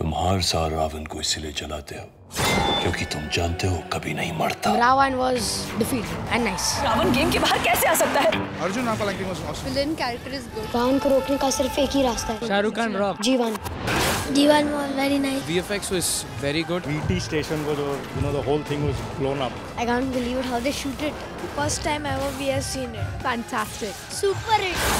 तुम हर साल रावण को इसीलिए जलाते हो क्योंकि तुम जानते हो कभी नहीं मरता। Ravan was defeat and nice Ravan game के बाहर कैसे आ सकता है? Arjun villain character is good Ravan को रोकने का सिर्फ़ एक ही रास्ता है। शाहरुख खान रॉक। जीवन। जीवन was very nice VFX was very good BT station was you know the whole thing was blown up I can't believe how they shoot it first time ever we have seen it fantastic super it